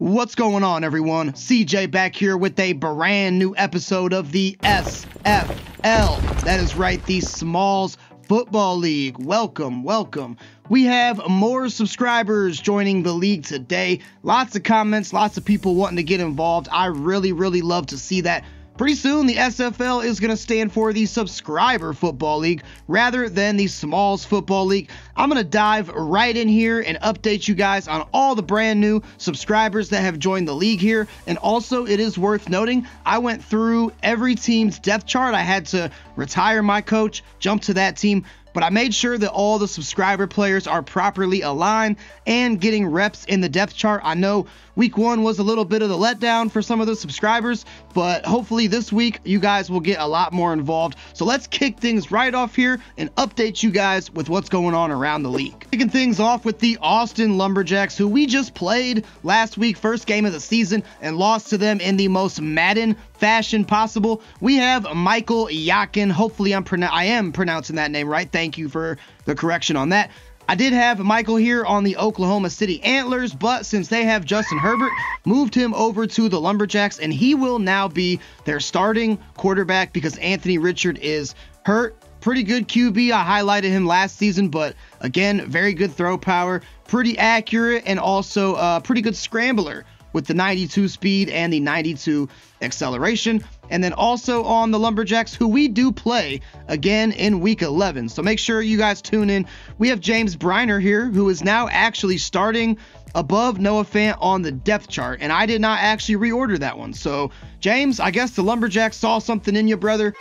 What's going on, everyone? CJ back here with a brand new episode of the SFL. That is right, the Smallz Football League. Welcome, welcome. We have more subscribers joining the league today. Lots of comments, lots of people wanting to get involved. I really, really love to see that. Pretty soon, the SFL is going to stand for the Subscriber Football League rather than the Smallz Football League. I'm going to dive right in here and update you guys on all the brand new subscribers that have joined the league here. And also, it is worth noting, I went through every team's depth chart. I had to retire my coach, jump to that team but I made sure that all the subscriber players are properly aligned and getting reps in the depth chart. I know week one was a little bit of the letdown for some of the subscribers, but hopefully this week you guys will get a lot more involved. So let's kick things right off here and update you guys with what's going on around the league. Kicking things off with the Austin Lumberjacks, who we just played last week, first game of the season, and lost to them in the most Madden fashion possible. We have Michael Yakin. Hopefully, I'm I am pronouncing that name right. Thank you for the correction on that. I did have Michael here on the Oklahoma City Antlers, but since they have Justin Herbert, moved him over to the Lumberjacks, and he will now be their starting quarterback because Anthony Richard is hurt. Pretty good QB. I highlighted him last season, but again, very good throw power, pretty accurate, and also a pretty good scrambler with the 92 speed and the 92 acceleration. And then also on the Lumberjacks, who we do play again in week 11. So make sure you guys tune in. We have James Briner here, who is now actually starting above Noah Fant on the depth chart. And I did not actually reorder that one. So, James, I guess the Lumberjacks saw something in you, brother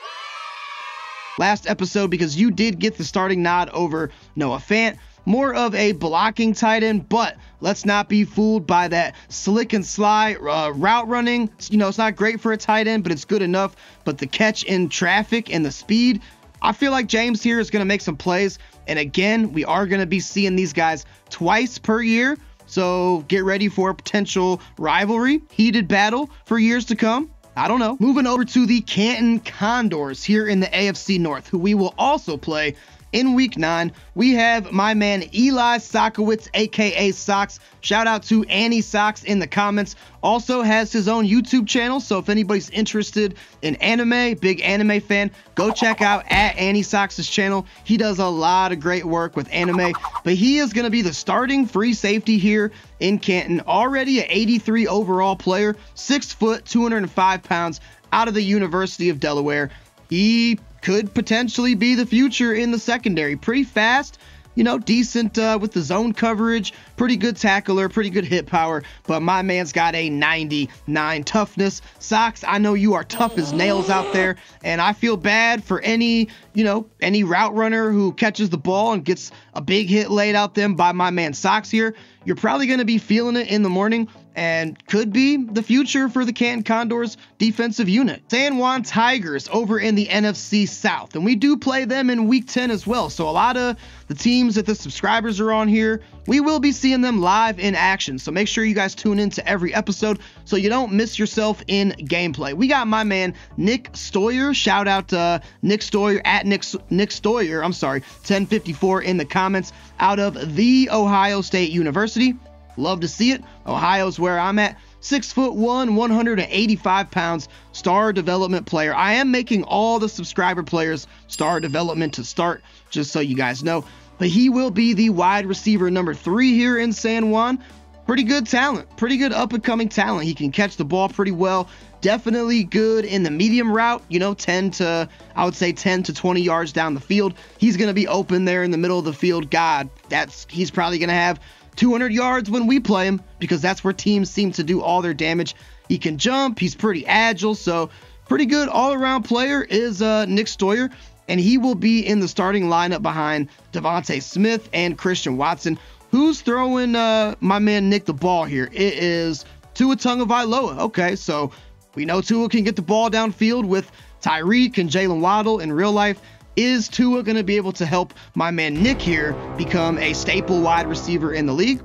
last episode because you did get the starting nod over Noah Fant more of a blocking tight end, but let's not be fooled by that slick and sly uh, route running. You know, it's not great for a tight end, but it's good enough. But the catch in traffic and the speed, I feel like James here is going to make some plays. And again, we are going to be seeing these guys twice per year. So get ready for a potential rivalry, heated battle for years to come. I don't know. Moving over to the Canton Condors here in the AFC North, who we will also play in week nine, we have my man Eli Sockowitz, aka Socks. Shout out to Annie Socks in the comments. Also has his own YouTube channel, so if anybody's interested in anime, big anime fan, go check out at Annie Socks' channel. He does a lot of great work with anime, but he is going to be the starting free safety here in Canton. Already an 83 overall player, six foot, 205 pounds, out of the University of Delaware. He could potentially be the future in the secondary. Pretty fast, you know, decent uh, with the zone coverage, pretty good tackler, pretty good hit power. But my man's got a 99 toughness. Socks, I know you are tough as nails out there, and I feel bad for any, you know, any route runner who catches the ball and gets a big hit laid out them by my man Socks here. You're probably going to be feeling it in the morning and could be the future for the Canton Condors defensive unit. San Juan Tigers over in the NFC South, and we do play them in week 10 as well. So a lot of the teams that the subscribers are on here, we will be seeing them live in action. So make sure you guys tune in to every episode so you don't miss yourself in gameplay. We got my man Nick Stoyer. Shout out to uh, Nick Stoyer at Nick, Nick Stoyer, I'm sorry, 1054 in the comments out of the Ohio State University. Love to see it. Ohio's where I'm at. Six foot one, 185 pounds, star development player. I am making all the subscriber players star development to start, just so you guys know. But he will be the wide receiver number three here in San Juan. Pretty good talent, pretty good up and coming talent. He can catch the ball pretty well. Definitely good in the medium route, you know, 10 to, I would say 10 to 20 yards down the field. He's going to be open there in the middle of the field. God, that's, he's probably going to have 200 yards when we play him because that's where teams seem to do all their damage. He can jump, he's pretty agile, so pretty good all around player is uh, Nick Stoyer, and he will be in the starting lineup behind DeVonta Smith and Christian Watson. Who's throwing uh, my man Nick the ball here? It is Tua Tagovailoa. Okay, so we know Tua can get the ball downfield with Tyreek and Jaylen Waddle in real life. Is Tua going to be able to help my man Nick here become a staple wide receiver in the league?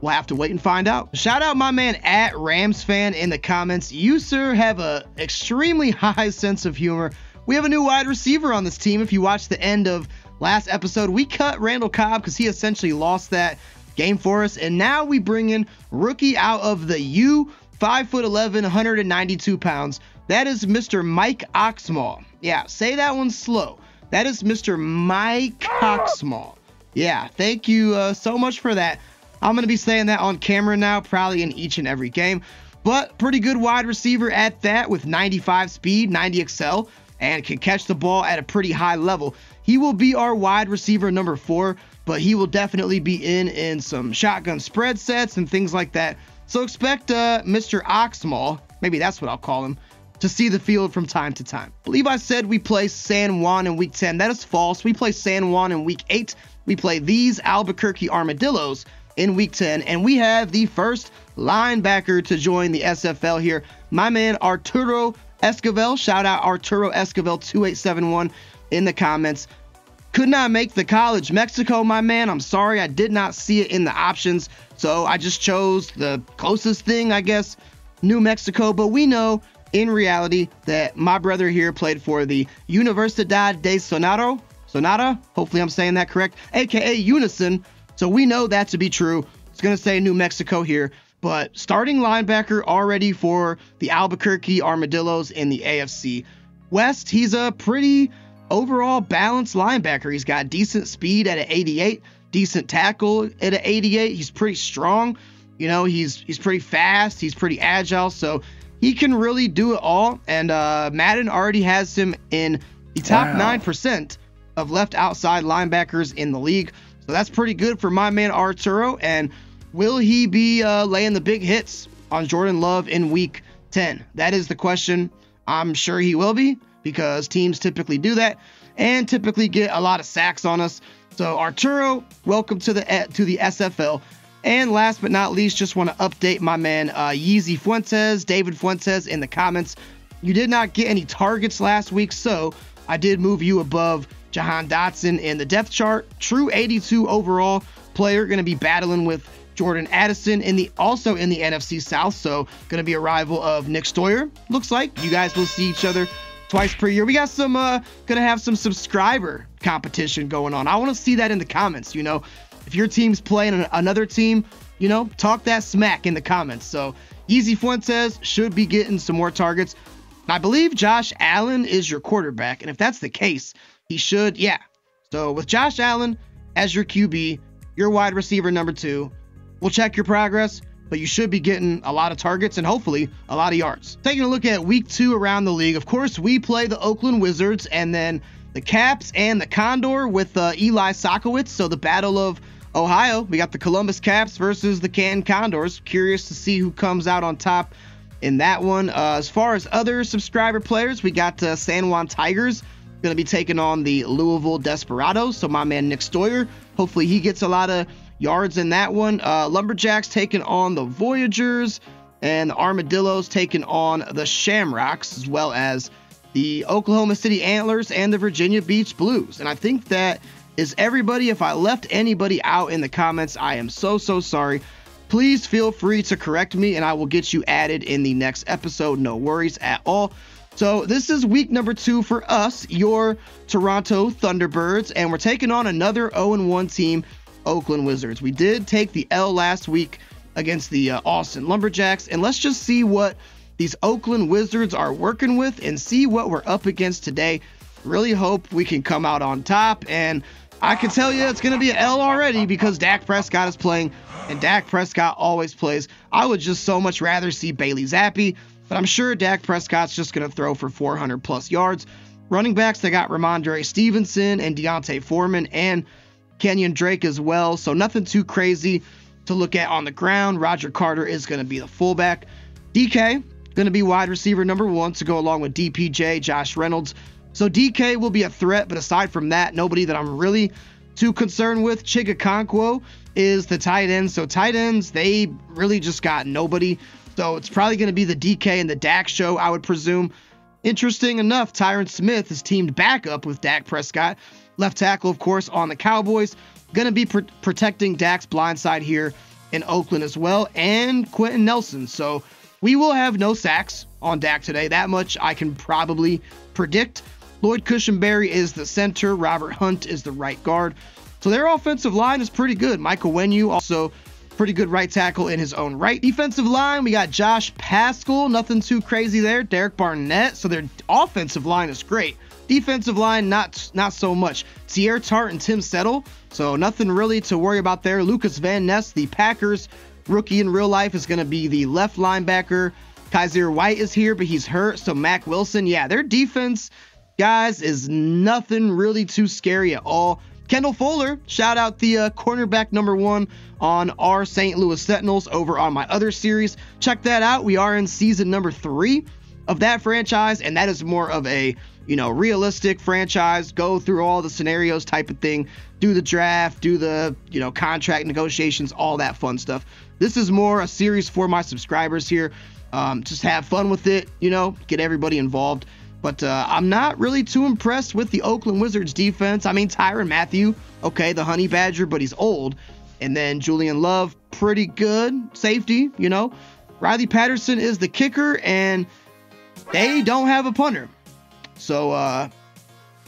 We'll have to wait and find out. Shout out my man at Rams fan in the comments. You, sir, have a extremely high sense of humor. We have a new wide receiver on this team. If you watch the end of last episode, we cut Randall Cobb because he essentially lost that game for us. And now we bring in rookie out of the U, 5'11, 192 pounds. That is Mr. Mike Oxmall. Yeah, say that one slow. That is Mr. Mike Oxmall. Yeah, thank you uh, so much for that. I'm going to be saying that on camera now, probably in each and every game. But pretty good wide receiver at that with 95 speed, 90 accel, and can catch the ball at a pretty high level. He will be our wide receiver number four, but he will definitely be in in some shotgun spread sets and things like that. So expect uh, Mr. Oxmall, maybe that's what I'll call him, to see the field from time to time. Believe I said we play San Juan in week 10. That is false. We play San Juan in week 8. We play these Albuquerque Armadillos in week 10, and we have the first linebacker to join the SFL here. My man Arturo Esquivel. Shout out Arturo Esquivel 2871 in the comments. Could not make the college Mexico, my man. I'm sorry, I did not see it in the options. So I just chose the closest thing, I guess, New Mexico. But we know in reality that my brother here played for the Universidad de Sonaro. Sonata, hopefully I'm saying that correct, aka Unison. So we know that to be true. It's going to say New Mexico here but starting linebacker already for the Albuquerque Armadillos in the AFC West. He's a pretty overall balanced linebacker. He's got decent speed at an 88, decent tackle at an 88. He's pretty strong. You know, he's he's pretty fast. He's pretty agile. So he can really do it all. And uh, Madden already has him in the top nine wow. percent of left outside linebackers in the league. So that's pretty good for my man Arturo. And Will he be uh, laying the big hits on Jordan Love in week 10? That is the question. I'm sure he will be because teams typically do that and typically get a lot of sacks on us. So Arturo, welcome to the to the SFL. And last but not least, just want to update my man uh, Yeezy Fuentes, David Fuentes in the comments. You did not get any targets last week, so I did move you above Jahan Dotson in the depth chart. True 82 overall player, going to be battling with Jordan Addison in the also in the NFC South, so going to be a rival of Nick Stoyer. Looks like you guys will see each other twice per year. We got some uh going to have some subscriber competition going on. I want to see that in the comments, you know. If your team's playing another team, you know, talk that smack in the comments. So, Yeezy Fuentes should be getting some more targets. I believe Josh Allen is your quarterback, and if that's the case, he should, yeah. So, with Josh Allen as your QB, your wide receiver number 2, We'll check your progress, but you should be getting a lot of targets and hopefully a lot of yards. Taking a look at week two around the league, of course, we play the Oakland Wizards and then the Caps and the Condor with uh, Eli Sokowitz. So the Battle of Ohio, we got the Columbus Caps versus the Canton Condors. Curious to see who comes out on top in that one. Uh, as far as other subscriber players, we got uh, San Juan Tigers going to be taking on the Louisville Desperados. So my man Nick Stoyer, hopefully he gets a lot of yards in that one. Uh, Lumberjacks taking on the Voyagers, and the Armadillos taking on the Shamrocks, as well as the Oklahoma City Antlers and the Virginia Beach Blues. And I think that is everybody. If I left anybody out in the comments, I am so, so sorry. Please feel free to correct me, and I will get you added in the next episode. No worries at all. So, this is week number two for us, your Toronto Thunderbirds, and we're taking on another 0 1 team Oakland Wizards. We did take the L last week against the uh, Austin Lumberjacks, and let's just see what these Oakland Wizards are working with and see what we're up against today. Really hope we can come out on top, and I can tell you it's going to be an L already because Dak Prescott is playing, and Dak Prescott always plays. I would just so much rather see Bailey Zappe, but I'm sure Dak Prescott's just going to throw for 400 plus yards. Running backs, they got Rhamondre Stevenson and D'Onta Foreman, and Kenyon Drake as well. So nothing too crazy to look at on the ground. Roger Carter is going to be the fullback. DK going to be wide receiver number one to go along with DPJ, Josh Reynolds. So DK will be a threat, but aside from that, nobody that I'm really too concerned with. Chig Okonkwo is the tight end. So tight ends, they really just got nobody. So it's probably going to be the DK and the Dak show, I would presume. Interesting enough, Tyron Smith is teamed back up with Dak Prescott left tackle, of course, on the Cowboys. Going to be pr- protecting Dak's blind side here in Oakland as well, and Quenton Nelson. So we will have no sacks on Dak today. That much I can probably predict. Lloyd Cushenberry is the center. Robert Hunt is the right guard. So their offensive line is pretty good. Michael Onwenu also pretty good right tackle in his own right. Defensive line, we got Josh Paschal, nothing too crazy there. Derek Barnett, so their offensive line is great. Defensive line, not not so much. Teair Tart and Tim Settle, so nothing really to worry about there. Lucas Van Ness, the Packers rookie in real life, is going to be the left linebacker. Kyzir White is here, but he's hurt. So Mack Wilson, yeah, their defense, guys, is nothing really too scary at all. Kendall Fuller, shout out the uh, cornerback number one on our St. Louis Sentinels over on my other series. Check that out. We are in season number three of that franchise, and that is more of a you know realistic franchise. Go through all the scenarios type of thing. Do the draft, do the you know contract negotiations, all that fun stuff. This is more a series for my subscribers here. Um, just have fun with it, you know, get everybody involved. But uh, I'm not really too impressed with the Oakland Wizards defense. I mean, Tyrann Mathieu, okay, the Honey Badger, but he's old. And then Julian Love, pretty good safety, you know. Riley Patterson is the kicker, and they don't have a punter. So, uh,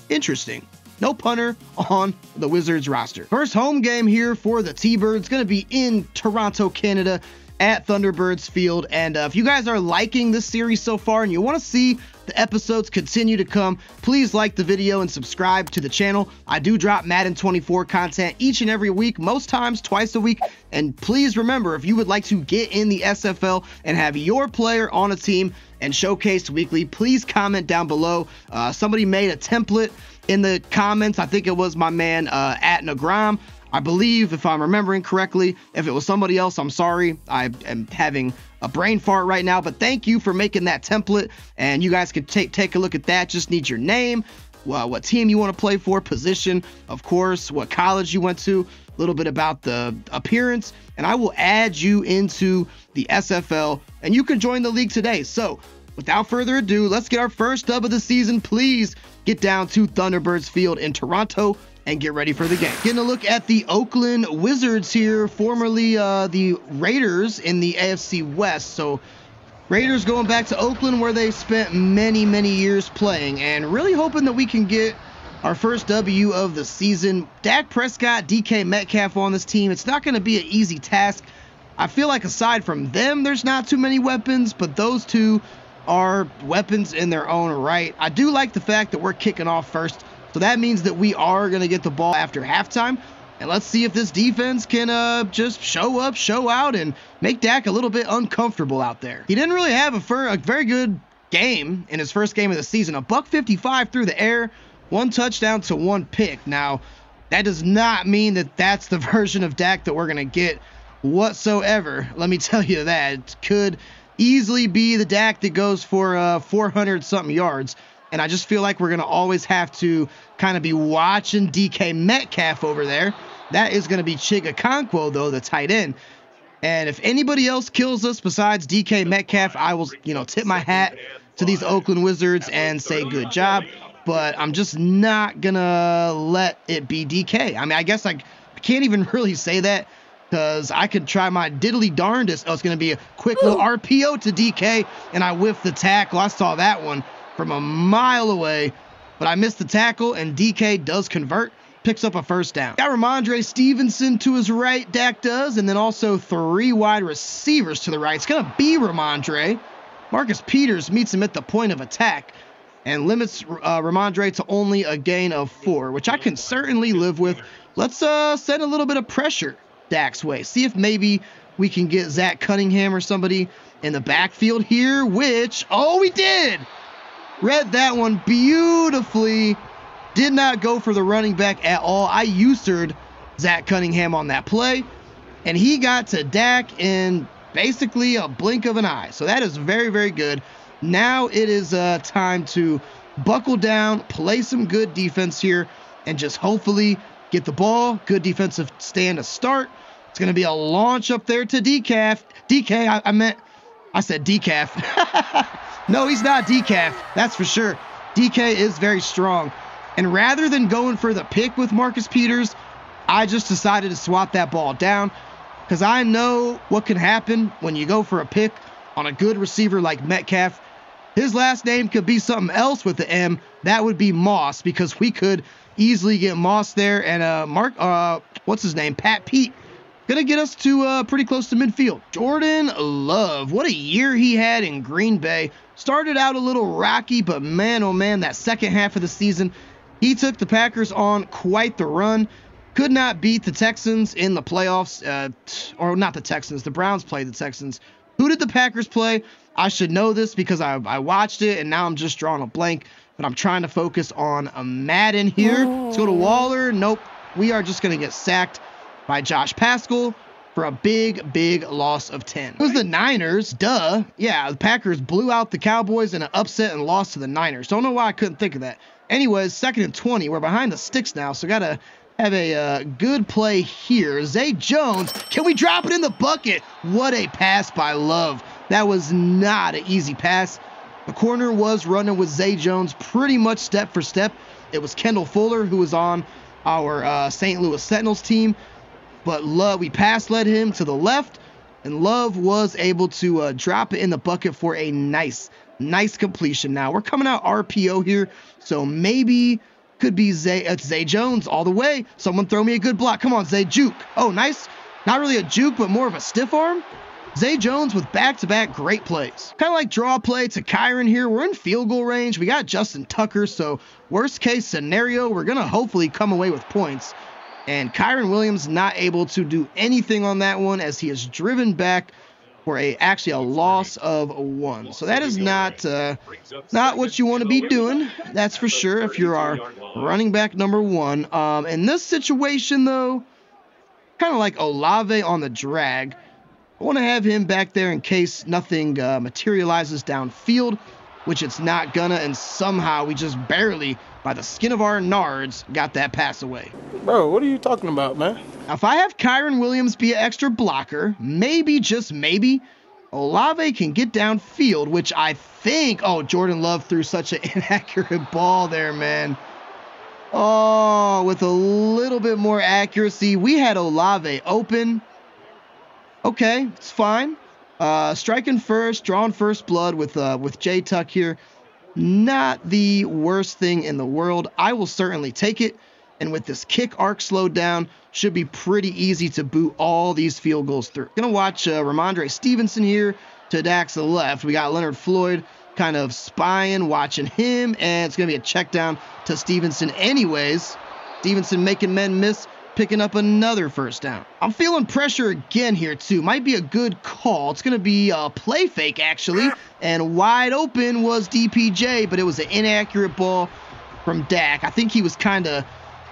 interesting. No punter on the Wizards roster. First home game here for the T-Birds going to be in Toronto, Canada at Thunderbirds Field. And uh, if you guys are liking this series so far and you want to see the episodes continue to come, please like the video and subscribe to the channel. I do drop Madden 24 content each and every week, most times twice a week. And please remember, if you would like to get in the SFL and have your player on a team and showcased weekly, please comment down below. Uh, somebody made a template in the comments. I think it was my man uh, at Nagram. I believe, if I'm remembering correctly, if it was somebody else, I'm sorry. I am having a brain fart right now, but thank you for making that template. And you guys can take take a look at that. Just need your name, well, what team you want to play for, position, of course, what college you went to, a little bit about the appearance, and I will add you into the SFL, and you can join the league today. So, without further ado, let's get our first dub of the season. Please get down to Thunderbirds Field in Toronto and get ready for the game. Getting a look at the Oakland Wizards here, formerly uh, the Raiders in the AFC West. So Raiders going back to Oakland where they spent many, many years playing and really hoping that we can get our first W of the season. Dak Prescott, DK Metcalf on this team. It's not going to be an easy task. I feel like aside from them, there's not too many weapons, but those two are weapons in their own right. I do like the fact that we're kicking off first. So that means that we are going to get the ball after halftime. And let's see if this defense can uh, just show up, show out, and make Dak a little bit uncomfortable out there. He didn't really have a, fir- a very good game in his first game of the season. A buck 55 through the air, one touchdown to one pick. Now, that does not mean that that's the version of Dak that we're going to get whatsoever. Let me tell you that. It could easily be the Dak that goes for uh, 400 something yards. And I just feel like we're going to always have to kind of be watching DK Metcalf over there. That is going to be Chig Okonkwo, though, the tight end. And if anybody else kills us besides DK Metcalf, I will, you know, tip my hat to these Oakland Wizards and say good job. But I'm just not going to let it be DK. I mean, I guess I can't even really say that because I could try my diddly darndest. Oh, it's going to be a quick little RPO to DK, and I whiffed the tackle. I saw that one from a mile away, but I missed the tackle, and DK does convert, picks up a first down. Got Rhamondre Stevenson to his right, Dak does, and then also three wide receivers to the right. It's going to be Rhamondre. Marcus Peters meets him at the point of attack and limits uh, Rhamondre to only a gain of four, which I can certainly live with. Let's uh, send a little bit of pressure Dak's way. See if maybe we can get Zach Cunningham or somebody in the backfield here, which, oh, we did! Read that one beautifully. Did not go for the running back at all. I usured Zach Cunningham on that play, and he got to Dak in basically a blink of an eye. So that is very, very good. Now it is uh, time to buckle down, play some good defense here, and just hopefully get the ball. Good defensive stand to start. It's going to be a launch up there to Decaf. DK, I, I meant, I said Decaf. No, he's not decaf, that's for sure. DK is very strong. And rather than going for the pick with Marcus Peters, I just decided to swap that ball down because I know what can happen when you go for a pick on a good receiver like Metcalf. His last name could be something else with the M. That would be Moss because we could easily get Moss there. And uh, Mark, uh, what's his name? Pat Pete. Gonna get us to uh, pretty close to midfield. Jordan Love, what a year he had in Green Bay. Started out a little rocky, but man, oh man, that second half of the season, he took the Packers on quite the run. Could not beat the Texans in the playoffs, uh, or not the Texans. The Browns played the Texans. Who did the Packers play? I should know this because I, I watched it and now I'm just drawing a blank. But I'm trying to focus on a Madden here. Let's go to Waller. Nope. We are just going to get sacked by Josh Paschal for a big, big loss of 10. It was the Niners, duh. Yeah, the Packers blew out the Cowboys in an upset and lost to the Niners. Don't know why I couldn't think of that. Anyways, second and 20. We're behind the sticks now, so got to have a uh, good play here. Zay Jones, can we drop it in the bucket? What a pass by Love. That was not an easy pass. The corner was running with Zay Jones pretty much step for step. It was Kendall Fuller who was on our uh, St. Louis Sentinels team. But Love, we pass led him to the left, and Love was able to uh, drop it in the bucket for a nice, nice completion. Now we're coming out RPO here, so maybe could be Zay, uh, Zay Jones all the way. Someone throw me a good block. Come on, Zay, juke. Oh, nice. Not really a juke, but more of a stiff arm. Zay Jones with back-to-back great plays. Kind of like draw play to Kyren here. We're in field goal range. We got Justin Tucker, so worst case scenario, we're going to hopefully come away with points. And Kyren Williams not able to do anything on that one as he is driven back for a actually a loss of one. So that is not uh, not what you want to be doing. That's for sure. If you're our running back number one. Um, in this situation though, kind of like Olave on the drag. I want to have him back there in case nothing uh, materializes downfield which it's not gonna, and somehow we just barely, by the skin of our nards, got that pass away. Bro, what are you talking about, man? Now, if I have Kyren Williams be an extra blocker, maybe, just maybe, Olave can get downfield, which I think. Oh, Jordan Love threw such an inaccurate ball there, man. Oh, with a little bit more accuracy, we had Olave open. Okay, it's fine. Uh, striking first, drawing first blood with uh, with Jay Tuck here. Not the worst thing in the world. I will certainly take it. And with this kick arc slowed down, should be pretty easy to boot all these field goals through. Gonna watch uh, Rhamondre Stevenson here to Dak's left. We got Leonard Floyd kind of spying, watching him, and it's gonna be a check down to Stevenson anyways. Stevenson making men miss picking up another first down. I'm feeling pressure again here, too. Might be a good call. It's going to be a play fake, actually. And wide open was DPJ, but it was an inaccurate ball from Dak. I think he was kind of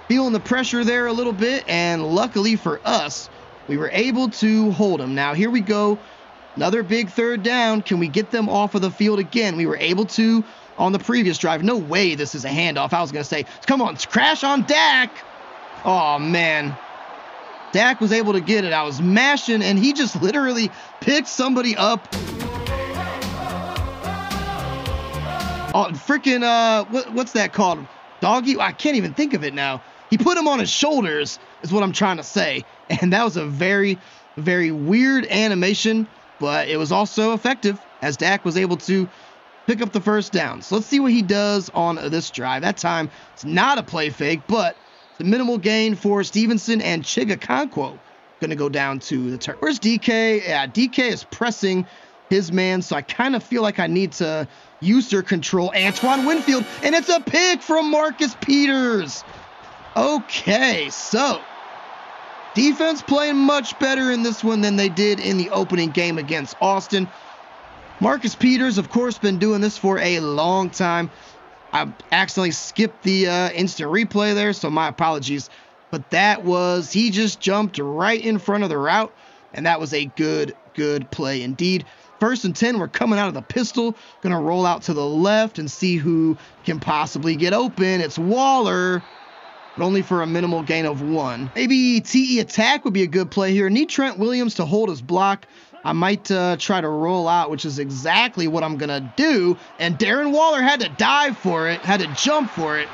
feeling the pressure there a little bit, and luckily for us, we were able to hold him. Now, here we go. Another big third down. Can we get them off of the field again? We were able to on the previous drive. No way this is a handoff. I was going to say, come on, crash on Dak. Oh, man. Dak was able to get it. I was mashing, and he just literally picked somebody up. Oh, freaking, uh, what, what's that called? Doggy? I can't even think of it now. He put him on his shoulders, is what I'm trying to say. And that was a very, very weird animation, but it was also effective as Dak was able to pick up the first down. So let's see what he does on this drive. That time, it's not a play fake, but the minimal gain for Stevenson and Chig Okonkwo going to go down to the turn. Where's DK? Yeah, DK is pressing his man, so I kind of feel like I need to use their control. Antoine Winfield, and it's a pick from Marcus Peters. Okay, so defense playing much better in this one than they did in the opening game against Austin. Marcus Peters, of course, been doing this for a long time. I accidentally skipped the uh, instant replay there, so my apologies. But that was, he just jumped right in front of the route, and that was a good, good play indeed. First and 10, we're coming out of the pistol. Going to roll out to the left and see who can possibly get open. It's Waller, but only for a minimal gain of one. Maybe TE attack would be a good play here. Need Trent Williams to hold his block. I might uh, try to roll out, which is exactly what I'm going to do. And Darren Waller had to dive for it, had to jump for it.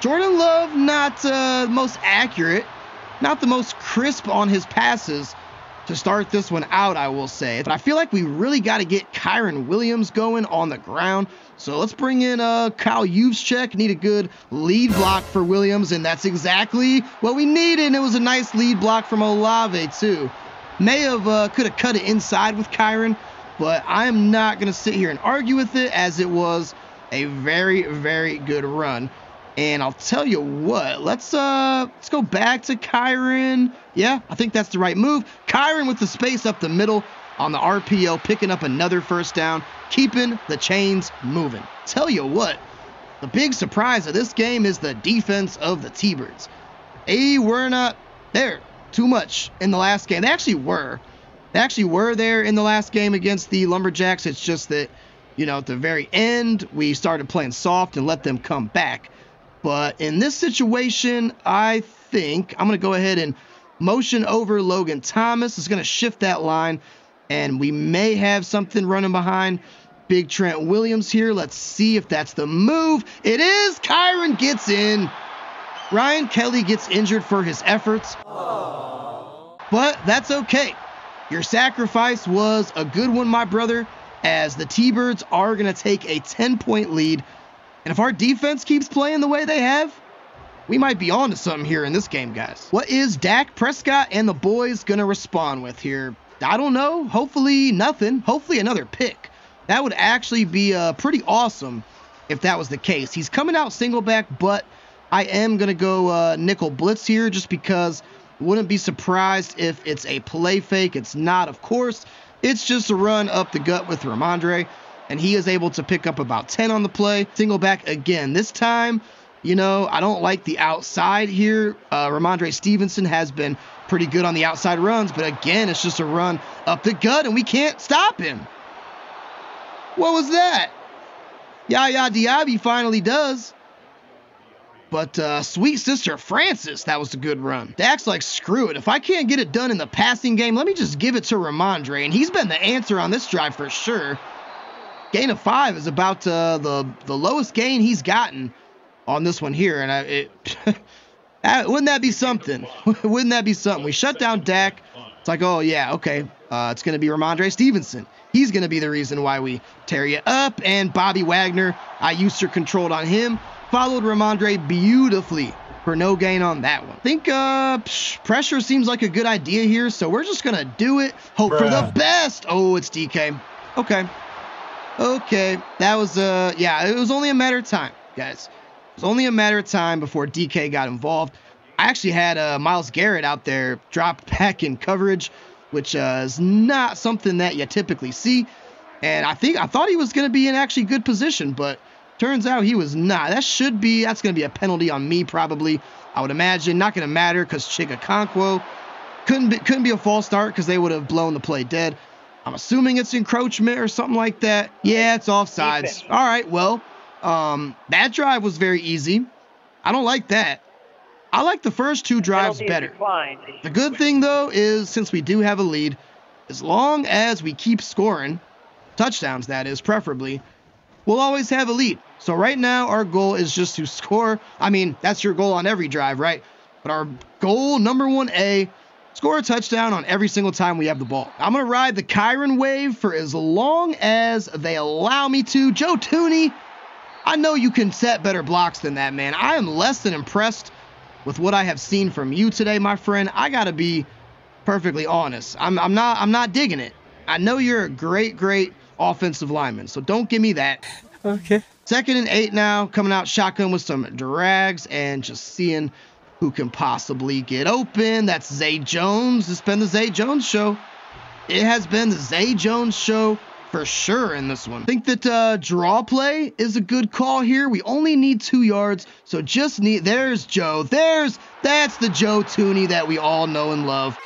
Jordan Love, not uh, most accurate, not the most crisp on his passes, to start this one out, I will say. But I feel like we really got to get Kyren Williams going on the ground. So let's bring in uh, Kyle Juszczyk. Need a good lead block for Williams, and that's exactly what we needed. And it was a nice lead block from Olave, too. May have uh, could have cut it inside with Kyren, but I'm not going to sit here and argue with it as it was a very, very good run. And I'll tell you what, let's uh let's go back to Kyren. Yeah, I think that's the right move. Kyren with the space up the middle on the RPO, picking up another first down, keeping the chains moving. Tell you what, the big surprise of this game is the defense of the T-Birds. They were not there too much in the last game. They actually were. They actually were there in the last game against the Lumberjacks. It's just that, you know, at the very end, we started playing soft and let them come back. But in this situation, I think I'm going to go ahead and motion over Logan Thomas. Is going to shift that line, and we may have something running behind Big Trent Williams here. Let's see if that's the move. It is. Kyren gets in. Ryan Kelly gets injured for his efforts. But that's okay. Your sacrifice was a good one, my brother, as the T Birds are going to take a 10 point lead and if our defense keeps playing the way they have, we might be on to something here in this game, guys. What is Dak Prescott and the boys going to respond with here? I don't know. Hopefully, nothing. Hopefully, another pick. That would actually be uh, pretty awesome if that was the case. He's coming out single back, but I am going to go uh, nickel blitz here just because wouldn't be surprised if it's a play fake. It's not, of course. It's just a run up the gut with Rhamondre and he is able to pick up about 10 on the play. Single back again. This time, you know, I don't like the outside here. Uh, Rhamondre Stevenson has been pretty good on the outside runs, but again, it's just a run up the gut, and we can't stop him. What was that? Yaya Diaby finally does. But uh, sweet sister Francis, that was a good run. Dak's like, screw it. If I can't get it done in the passing game, let me just give it to Rhamondre. And he's been the answer on this drive for sure. Gain of five is about uh, the the lowest gain he's gotten on this one here, and I, it, wouldn't that be something? wouldn't that be something? We shut down Dak. It's like, oh yeah, okay, uh, it's gonna be Rhamondre Stevenson. He's gonna be the reason why we tear you up. And Bobby Wagner, I used to controlled on him, followed Rhamondre beautifully for no gain on that one. I think uh, psh, pressure seems like a good idea here, so we're just gonna do it. Hope Bruh. for the best. Oh, it's DK. Okay. Okay, that was uh yeah, it was only a matter of time, guys. It was only a matter of time before DK got involved. I actually had uh, Myles Garrett out there drop back in coverage, which uh, is not something that you typically see. And I think I thought he was going to be in actually good position, but turns out he was not. That should be that's going to be a penalty on me probably. I would imagine not going to matter because Chig Okonkwo couldn't be, couldn't be a false start because they would have blown the play dead. I'm assuming it's encroachment or something like that. Yeah, it's offsides. All right, well, um, that drive was very easy. I don't like that. I like the first two drives better. The good thing, though, is since we do have a lead, as long as we keep scoring, touchdowns that is, preferably, we'll always have a lead. So right now, our goal is just to score. I mean, that's your goal on every drive, right? But our goal, number one A, Score a touchdown on every single time we have the ball. I'm to ride the Kyren wave for as long as they allow me to. Joe Thuney, I know you can set better blocks than that, man. I am less than impressed with what I have seen from you today, my friend. I got to be perfectly honest. I'm, I'm not I'm not digging it. I know you're a great, great offensive lineman, so don't give me that. Okay. Second and eight now, coming out shotgun with some drags and just seeing who can possibly get open. That's Zay Jones. It's been the Zay Jones show. It has been the Zay Jones show for sure in this one. I think that uh, draw play is a good call here. We only need two yards, so just need. There's Joe. There's that's the Joe Thuney that we all know and love.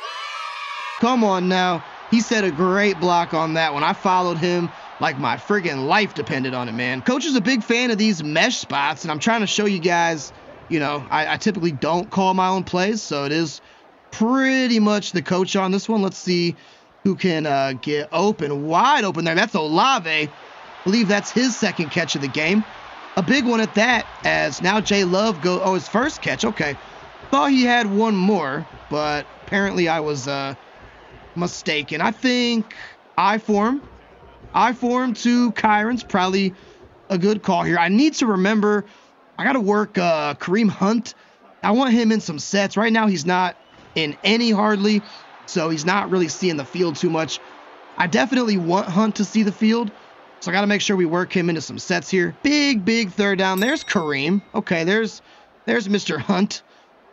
Come on now. He set a great block on that one. I followed him like my friggin' life depended on it, man. Coach is a big fan of these mesh spots, and I'm trying to show you guys you know, I, I typically don't call my own plays, so it is pretty much the coach on this one. Let's see who can uh, get open, wide open there. That's Olave. I believe that's his second catch of the game. A big one at that, as now Jay Love go. Oh, his first catch. Okay, thought he had one more, but apparently I was uh, mistaken. I think I form. I form to Kyren's probably a good call here. I need to remember I got to work uh, Kareem Hunt. I want him in some sets. Right now, he's not in any hardly, so he's not really seeing the field too much. I definitely want Hunt to see the field, so I got to make sure we work him into some sets here. Big, big third down. There's Kareem. Okay, there's there's Mr. Hunt.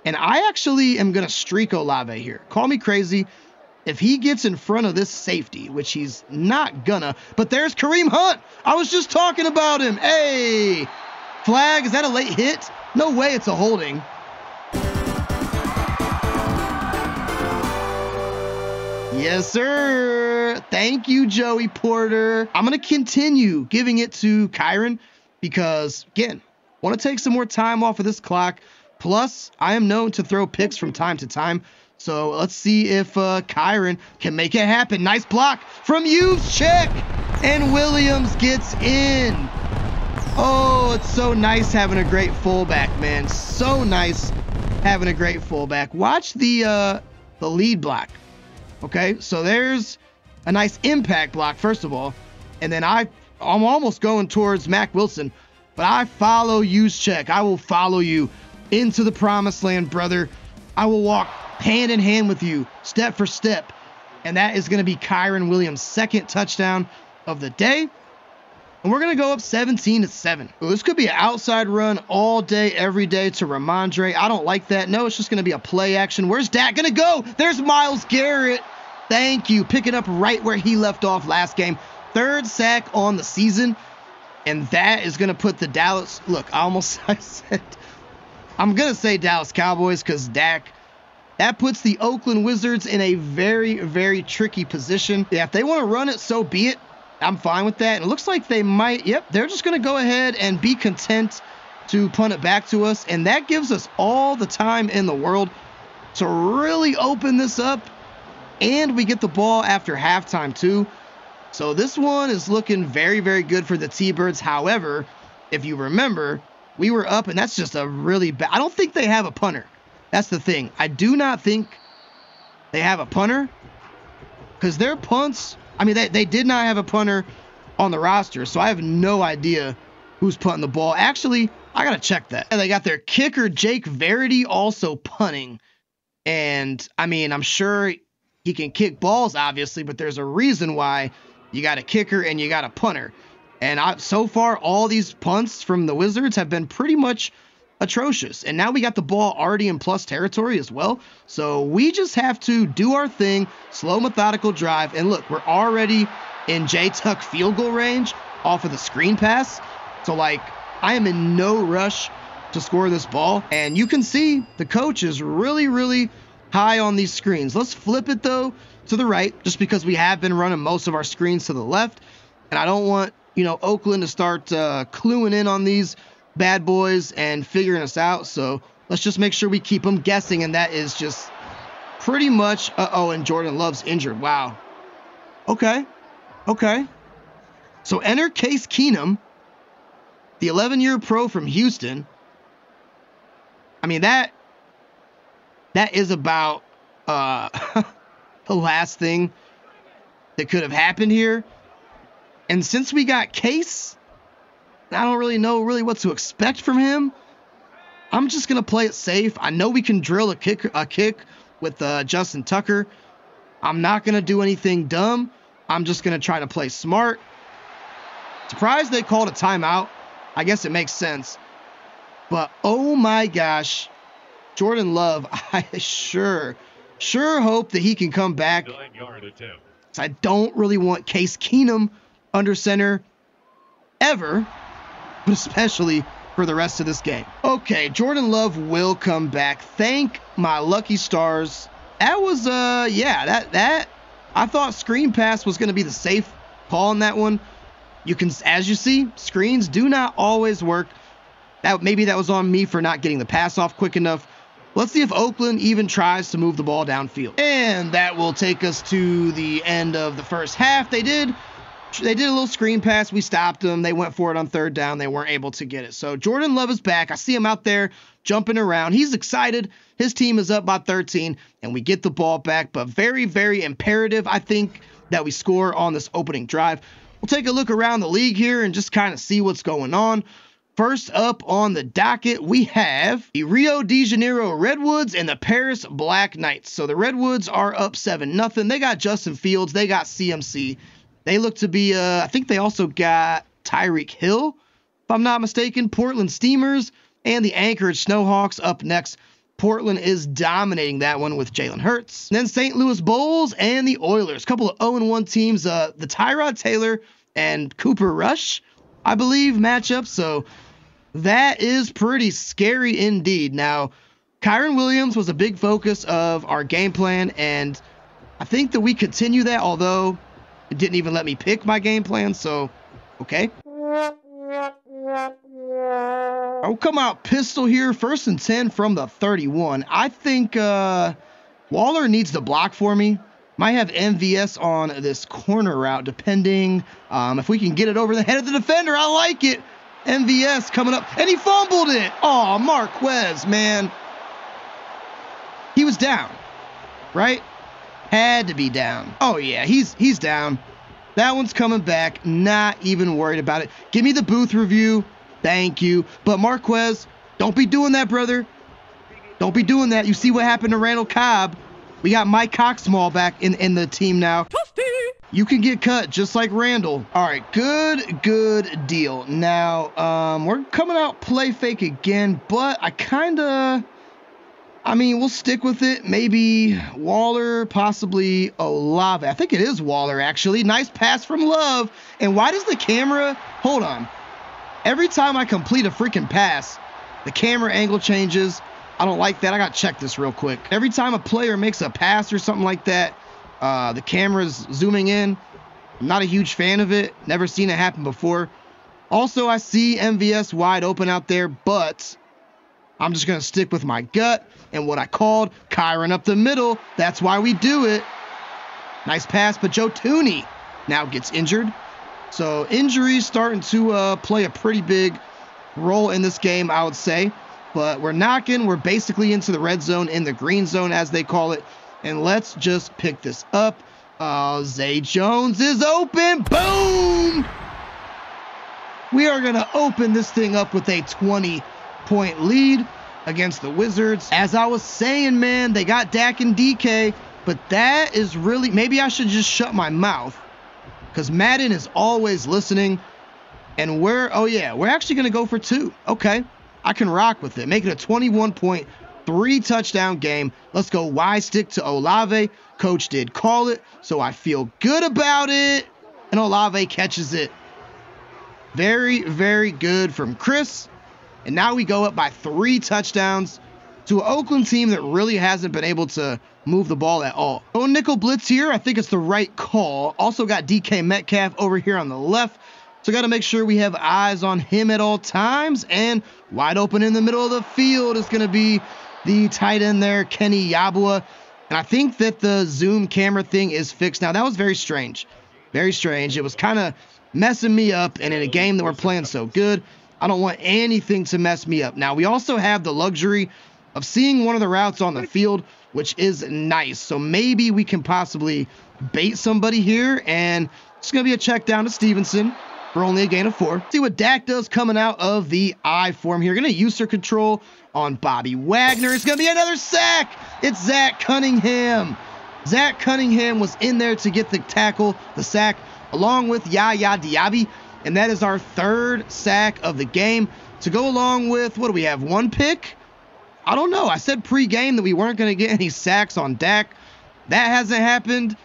And I actually am going to streak Olave here. Call me crazy. If he gets in front of this safety, which he's not gonna, but there's Kareem Hunt. I was just talking about him. Hey, flag. Is that a late hit? No way it's a holding. Yes, sir. Thank you, Joey Porter. I'm going to continue giving it to Kyren because, again, want to take some more time off of this clock. Plus, I am known to throw picks from time to time. So let's see if uh, Kyren can make it happen. Nice block from Check, And Williams gets in. Oh, it's so nice having a great fullback, man. So nice having a great fullback. Watch the uh, the lead block. Okay, so there's a nice impact block, first of all. And then I, I'm almost going towards Mack Wilson, but I follow Check. I will follow you into the promised land, brother. I will walk hand in hand with you, step for step. And that is going to be Kyren Williams' second touchdown of the day. And we're going to go up 17 to 7. Ooh, this could be an outside run all day, every day to Rhamondre. I don't like that. No, it's just going to be a play action. Where's Dak going to go? There's Myles Garrett. Thank you. Picking up right where he left off last game. Third sack on the season. And that is going to put the Dallas. Look, I almost I said I'm going to say Dallas Cowboys because Dak, that puts the Oakland Wizards in a very, very tricky position. Yeah, if they want to run it, so be it. I'm fine with that. And it looks like they might, yep, they're just going to go ahead and be content to punt it back to us. And that gives us all the time in the world to really open this up. And we get the ball after halftime, too. So this one is looking very, very good for the T Birds. However, if you remember, we were up, and that's just a really bad. I don't think they have a punter. That's the thing. I do not think they have a punter because their punts. I mean, they, they did not have a punter on the roster, so I have no idea who's punting the ball. Actually, I gotta check that. And they got their kicker Jake Verity also punting, and I mean, I'm sure he can kick balls, obviously, but there's a reason why you got a kicker and you got a punter. And I, so far, all these punts from the Wizards have been pretty much atrocious. And now we got the ball already in plus territory as well. So we just have to do our thing, slow, methodical drive. And look, we're already in J Tuck field goal range off of the screen pass. So, like, I am in no rush to score this ball. And you can see the coach is really, really high on these screens. Let's flip it, though, to the right, just because we have been running most of our screens to the left. And I don't want you know, Oakland to start uh, cluing in on these bad boys and figuring us out. So let's just make sure we keep them guessing. And that is just pretty much. Uh oh, and Jordan Love's injured. Wow. Okay. Okay. So enter Case Keenum, the 11 year pro from Houston. I mean, that. That is about uh, the last thing that could have happened here. And since we got Case, I don't really know really what to expect from him. I'm just gonna play it safe. I know we can drill a kick a kick with uh, Justin Tucker. I'm not gonna do anything dumb. I'm just gonna try to play smart. Surprised they called a timeout. I guess it makes sense. But oh my gosh, Jordan Love, I sure, sure hope that he can come back. I don't really want Case Keenum under center ever, but especially for the rest of this game. Okay, Jordan Love will come back. Thank my lucky stars. That was uh yeah, that that I thought screen pass was going to be the safe call on that one. You can as you see, screens do not always work. That maybe that was on me for not getting the pass off quick enough. Let's see if Oakland even tries to move the ball downfield. And that will take us to the end of the first half. They did they did a little screen pass. We stopped them. They went for it on third down. They weren't able to get it. So Jordan Love is back. I see him out there jumping around. He's excited. His team is up by 13, and we get the ball back. But very, very imperative, I think, that we score on this opening drive. We'll take a look around the league here and just kind of see what's going on. First up on the docket, we have the Rio de Janeiro Redwoods and the Paris Black Knights. So the Redwoods are up 7 nothing. They got Justin Fields, they got CMC. They look to be, uh, I think they also got Tyreek Hill, if I'm not mistaken, Portland Steamers, and the Anchorage Snowhawks up next. Portland is dominating that one with Jalen Hurts. And then St. Louis Bulls and the Oilers. A couple of 0 1 teams. Uh, the Tyrod Taylor and Cooper Rush, I believe, matchup. So that is pretty scary indeed. Now, Kyren Williams was a big focus of our game plan, and I think that we continue that, although it didn't even let me pick my game plan, so okay. I'll come out pistol here, first and 10 from the 31. I think uh, Waller needs to block for me. Might have MVS on this corner route, depending um, if we can get it over the head of the defender. I like it. MVS coming up, and he fumbled it. Oh, Marquez, man. He was down, right? Had to be down. Oh yeah, he's he's down. That one's coming back. Not even worried about it. Give me the booth review. Thank you. But Marquez, don't be doing that, brother. Don't be doing that. You see what happened to Randall Cobb. We got Mike Oxmall back in, in the team now. Toasty. You can get cut just like Randall. All right, good, good deal. Now, um, we're coming out play fake again, but I kind of, I mean, we'll stick with it. Maybe Waller, possibly Olave. I think it is Waller, actually. Nice pass from Love. And why does the camera, hold on. Every time I complete a freaking pass, the camera angle changes. I don't like that. I got to check this real quick. Every time a player makes a pass or something like that, uh, the camera's zooming in. I'm not a huge fan of it. Never seen it happen before. Also, I see MVS wide open out there, but I'm just going to stick with my gut and what I called Kyren up the middle. That's why we do it. Nice pass, but Joe Thuney now gets injured. So injuries starting to uh, play a pretty big role in this game, I would say. But we're knocking. We're basically into the red zone, in the green zone, as they call it. And let's just pick this up. Uh, Zay Jones is open. Boom! We are going to open this thing up with a 20 point lead against the Wizards. As I was saying, man, they got Dak and DK, but that is really maybe I should just shut my mouth because Madden is always listening. And we're, oh yeah, we're actually going to go for two. Okay. I can rock with it. Make it a 21 point, three touchdown game. Let's go Y stick to Olave. Coach did call it, so I feel good about it. And Olave catches it. Very, very good from Chris. And now we go up by three touchdowns to an Oakland team that really hasn't been able to move the ball at all. Oh, nickel blitz here. I think it's the right call. Also got DK Metcalf over here on the left. So got to make sure we have eyes on him at all times. And wide open in the middle of the field is going to be the tight end there, Kenny Yeboah. And I think that the zoom camera thing is fixed now. That was very strange. Very strange. It was kind of messing me up. And in a game that we're playing so good, I don't want anything to mess me up. Now, we also have the luxury of seeing one of the routes on the field, which is nice. So maybe we can possibly bait somebody here. And it's going to be a check down to Stevenson for only a gain of four. See what Dak does coming out of the I form here. Going to use their control on Bobby Wagner. It's going to be another sack. It's Zach Cunningham. Zach Cunningham was in there to get the tackle, the sack, along with Yaya Diaby. And that is our third sack of the game. To go along with, what do we have? One pick? I don't know. I said pre-game that we weren't going to get any sacks on Dak. That hasn't happened.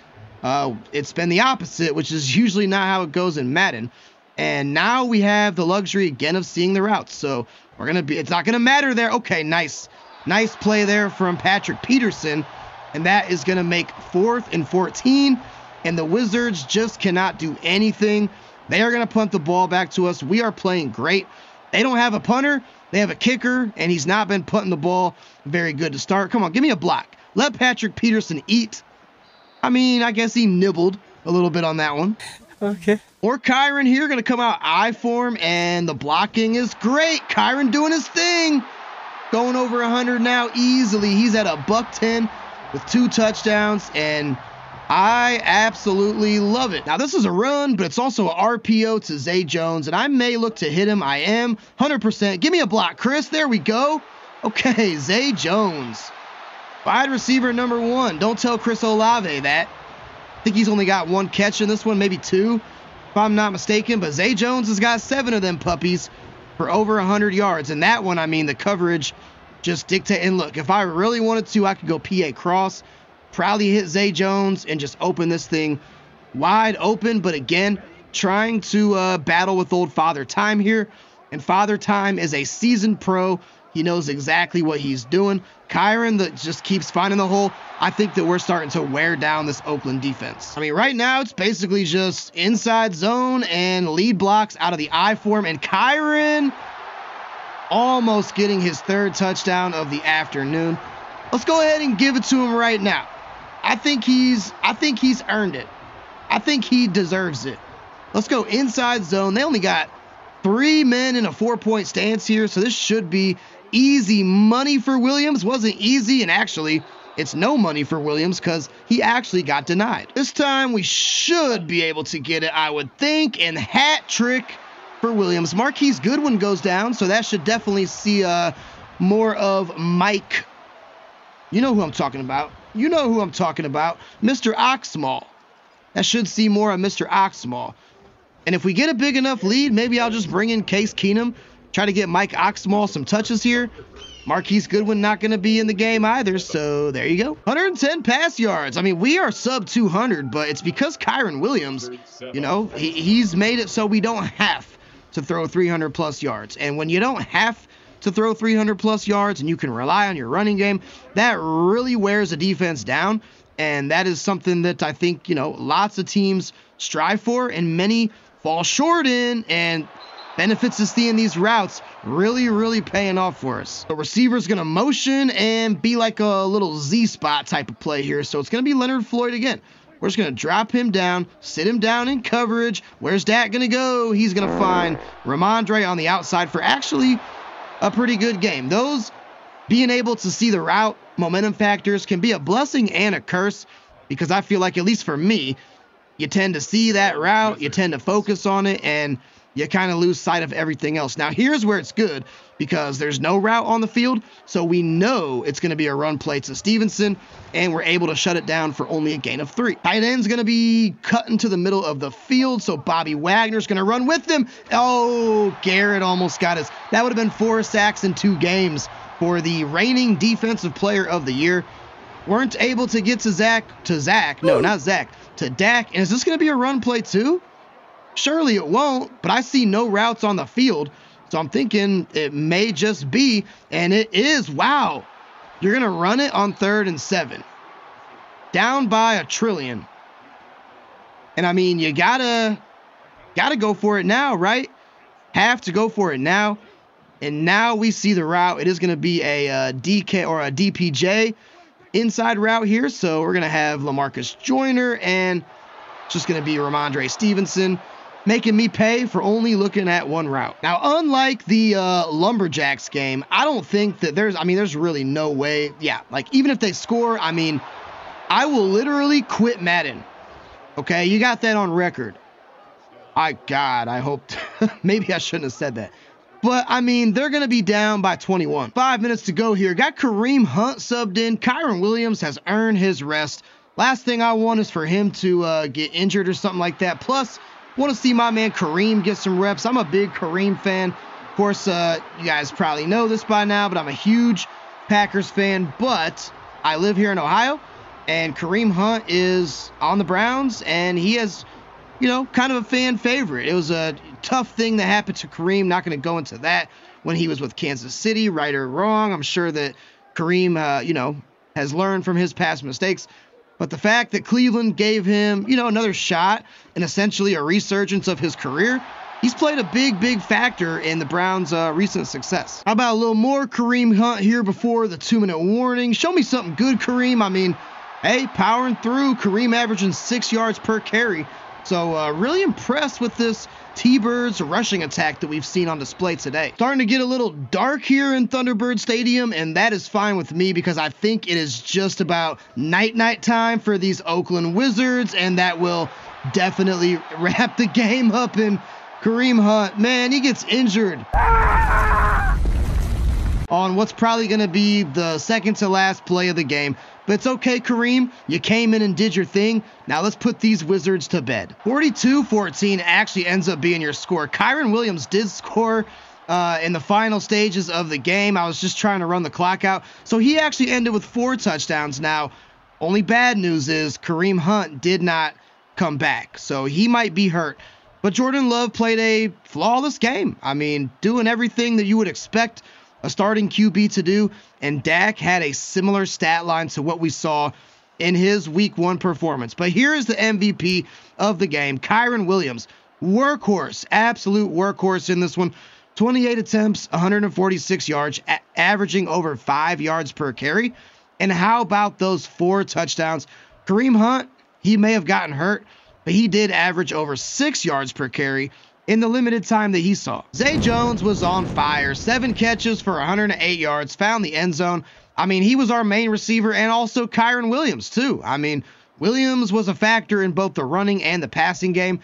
Uh, it's been the opposite, which is usually not how it goes in Madden. And now we have the luxury again of seeing the routes. So we're gonna be. It's not gonna matter there. Okay, nice, nice play there from Patrick Peterson, and that is gonna make fourth and 14. And the Wizards just cannot do anything. They are gonna punt the ball back to us. We are playing great. They don't have a punter. They have a kicker, and he's not been putting the ball very good to start. Come on, give me a block. Let Patrick Peterson eat. I mean, I guess he nibbled a little bit on that one. Okay. Or Kyren here going to come out I form, and the blocking is great. Kyren doing his thing. Going over 100 now easily. He's at a buck 10 with two touchdowns, and I absolutely love it. Now, this is a run, but it's also a RPO to Zay Jones, and I may look to hit him. I am 100%. Give me a block, Chris. There we go. Okay, Zay Jones. Wide receiver number one. Don't tell Chris Olave that. I think he's only got one catch in this one, maybe two, if I'm not mistaken. But Zay Jones has got seven of them puppies for over 100 yards. And that one, I mean, the coverage just dictate. And look, if I really wanted to, I could go PA cross, probably hit Zay Jones, and just open this thing wide open. But again, trying to uh, battle with old Father Time here. And Father Time is a seasoned pro. He knows exactly what he's doing. Kyren that just keeps finding the hole. I think that we're starting to wear down this Oakland defense. I mean, right now it's basically just inside zone and lead blocks out of the I form. And Kyren almost getting his third touchdown of the afternoon. Let's go ahead and give it to him right now. I think he's I think he's earned it. I think he deserves it. Let's go inside zone. They only got three men in a four-point stance here, so this should be easy money for Williams. Wasn't easy, and actually, it's no money for Williams because he actually got denied. This time we should be able to get it, I would think, and hat trick for Williams. Marquise Goodwin goes down, so that should definitely see uh, more of Mike. You know who I'm talking about. You know who I'm talking about. Mr. Oxmall. That should see more of Mr. Oxmall. And if we get a big enough lead, maybe I'll just bring in Case Keenum, try to get Mike Oxmall some touches here. Marquise Goodwin not going to be in the game either, so there you go. 110 pass yards. I mean, we are sub 200, but it's because Kyren Williams, you know, he, he's made it so we don't have to throw 300 plus yards. And when you don't have to throw 300 plus yards and you can rely on your running game, that really wears a defense down. And that is something that I think, you know, lots of teams strive for and many fall short in. And benefits of seeing these routes really, really paying off for us. The receiver's going to motion and be like a little Z spot type of play here. So it's going to be Leonard Floyd again. We're just going to drop him down, sit him down in coverage. Where's Dak going to go? He's going to find Rhamondre on the outside for actually a pretty good game. Those being able to see the route momentum factors can be a blessing and a curse because I feel like, at least for me, you tend to see that route, you tend to focus on it, and you kind of lose sight of everything else. Now, here's where it's good because there's no route on the field, so we know it's going to be a run play to Stevenson, and we're able to shut it down for only a gain of three. Tight end's going to be cut into the middle of the field, so Bobby Wagner's going to run with them. Oh, Garrett almost got us. That would have been four sacks in two games for the reigning defensive player of the year. Weren't able to get to Zach, to Zach, no, not Zach, to Dak. And is this going to be a run play too? Surely it won't, but I see no routes on the field. So I'm thinking it may just be, and it is. Wow. You're going to run it on third and seven. Down by a trillion. And I mean, you gotta gotta go for it now, right? Have to go for it now. And now we see the route. It is going to be a uh, DK or a DPJ inside route here. So we're going to have Lamarcus Joyner and just going to be Rhamondre Stevenson making me pay for only looking at one route. Now, unlike the uh, Lumberjacks game, I don't think that there's, I mean, there's really no way. Yeah, like even if they score, I mean, I will literally quit Madden. Okay, you got that on record. I, God, I hope, maybe I shouldn't have said that. But I mean, they're going to be down by 21. Five minutes to go here. Got Kareem Hunt subbed in. Kyren Williams has earned his rest. Last thing I want is for him to uh, get injured or something like that. Plus, want to see my man Kareem get some reps. I'm a big Kareem fan. Of course, uh, you guys probably know this by now, but I'm a huge Packers fan. But I live here in Ohio, and Kareem Hunt is on the Browns, and he has, you know, kind of a fan favorite. It was a tough thing that happened to Kareem. Not going to go into that when he was with Kansas City, right or wrong. I'm sure that Kareem, uh, you know, has learned from his past mistakes. But the fact that Cleveland gave him, you know, another shot and essentially a resurgence of his career, he's played a big, big factor in the Browns' uh, recent success. How about a little more Kareem Hunt here before the two minute warning? Show me something good, Kareem. I mean, hey, powering through, Kareem averaging six yards per carry. So, uh, really impressed with this T-Birds rushing attack that we've seen on display today. Starting to get a little dark here in Thunderbird Stadium, and that is fine with me because I think it is just about night-night time for these Oakland Wizards, and that will definitely wrap the game up in Kareem Hunt. Man, he gets injured. On what's probably going to be the second to last play of the game. But it's okay, Kareem. You came in and did your thing. Now let's put these Wizards to bed. 42 14 actually ends up being your score. Kyren Williams did score uh, in the final stages of the game. I was just trying to run the clock out. So he actually ended with four touchdowns. Now, only bad news is Kareem Hunt did not come back. So he might be hurt. But Jordan Love played a flawless game. I mean, doing everything that you would expect a starting QB to do, and Dak had a similar stat line to what we saw in his week one performance. But here is the MVP of the game, Kyren Williams. Workhorse, absolute workhorse in this one. 28 attempts, 146 yards, a- averaging over five yards per carry. And how about those four touchdowns? Kareem Hunt, he may have gotten hurt, but he did average over six yards per carry in the limited time that he saw. Zay Jones was on fire. Seven catches for 108 yards, found the end zone. I mean, he was our main receiver and also Kyren Williams, too. I mean, Williams was a factor in both the running and the passing game.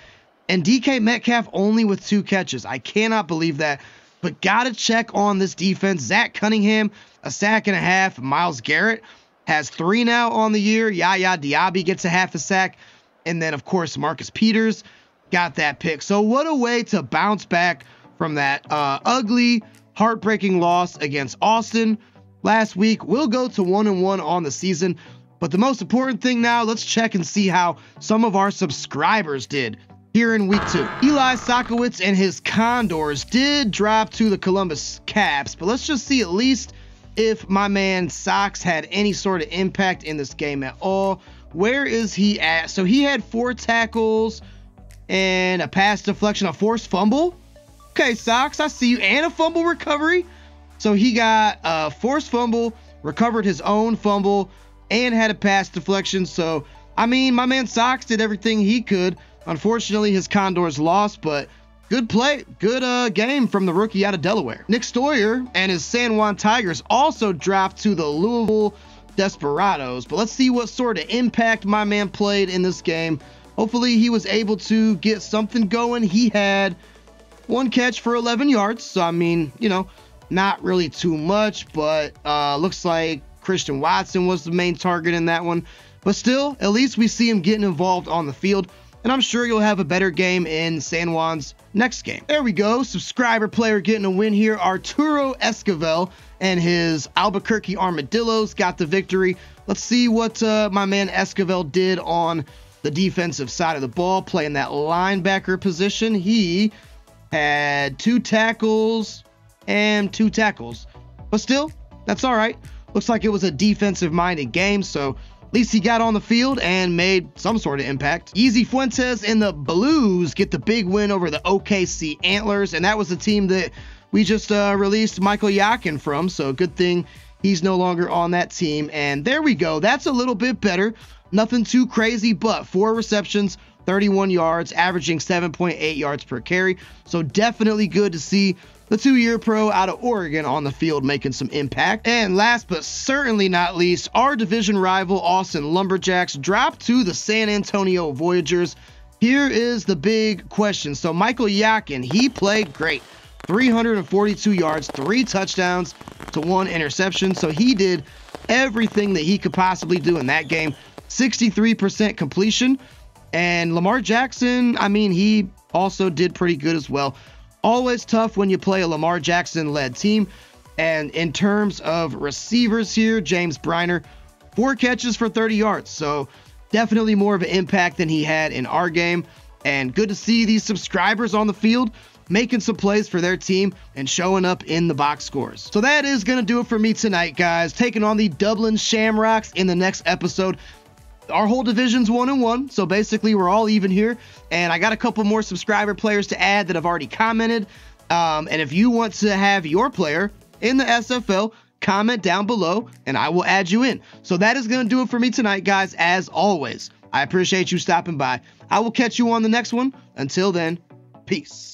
And DK Metcalf only with two catches. I cannot believe that. But got to check on this defense. Zach Cunningham, a sack and a half. Myles Garrett has three now on the year. Yaya Diaby gets a half a sack. And then, of course, Marcus Peters got that pick. So what a way to bounce back from that uh, ugly, heartbreaking loss against Austin last week. We'll go to one and one on the season. But the most important thing now, let's check and see how some of our subscribers did here in week two. Eli Sokowitz and his Condors did drop to the Columbus Caps, but let's just see at least if my man Sox had any sort of impact in this game at all. Where is he at? So he had four tackles, and a pass deflection, a forced fumble. Okay, Sox, I see you, and a fumble recovery. So he got a forced fumble, recovered his own fumble, and had a pass deflection. So, I mean, my man Sox did everything he could. Unfortunately, his Condors lost, but good play, good uh, game from the rookie out of Delaware. Nick Stoyer and his San Juan Tigers also dropped to the Louisville Desperados. But let's see what sort of impact my man played in this game hopefully he was able to get something going. He had one catch for 11 yards. So, I mean, you know, not really too much, but uh, looks like Christian Watson was the main target in that one. But still, at least we see him getting involved on the field. And I'm sure you'll have a better game in San Juan's next game. There we go. Subscriber player getting a win here. Arturo Esquivel and his Albuquerque Armadillos got the victory. Let's see what uh, my man Esquivel did on the defensive side of the ball, playing that linebacker position. He had two tackles and two tackles. But still, that's all right. Looks like it was a defensive minded game, so at least he got on the field and made some sort of impact. Yezy Fuentes and the Blues get the big win over the OKC Antlers, and that was the team that we just uh, released Michael Yakin from, so good thing he's no longer on that team. And there we go. That's a little bit better Nothing too crazy, but four receptions, 31 yards, averaging 7.8 yards per carry. So definitely good to see the two year pro out of Oregon on the field making some impact. And last but certainly not least, our division rival Austin Lumberjacks dropped to the San Antonio Voyagers. Here is the big question. So Michael Yakin, he played great. 342 yards, three touchdowns to one interception. So he did everything that he could possibly do in that game. 63% completion. And Lamar Jackson, I mean, he also did pretty good as well. Always tough when you play a Lamar Jackson led team. And in terms of receivers here, James Briner, four catches for 30 yards. So definitely more of an impact than he had in our game. And good to see these subscribers on the field making some plays for their team and showing up in the box scores. So that is going to do it for me tonight, guys. Taking on the Dublin Shamrocks in the next episode our whole division's one and one, so basically we're all even here. And I got a couple more subscriber players to add that have already commented. Um, and if you want to have your player in the SFL, comment down below and I will add you in. So that is going to do it for me tonight, guys. As always, I appreciate you stopping by. I will catch you on the next one. Until then, peace.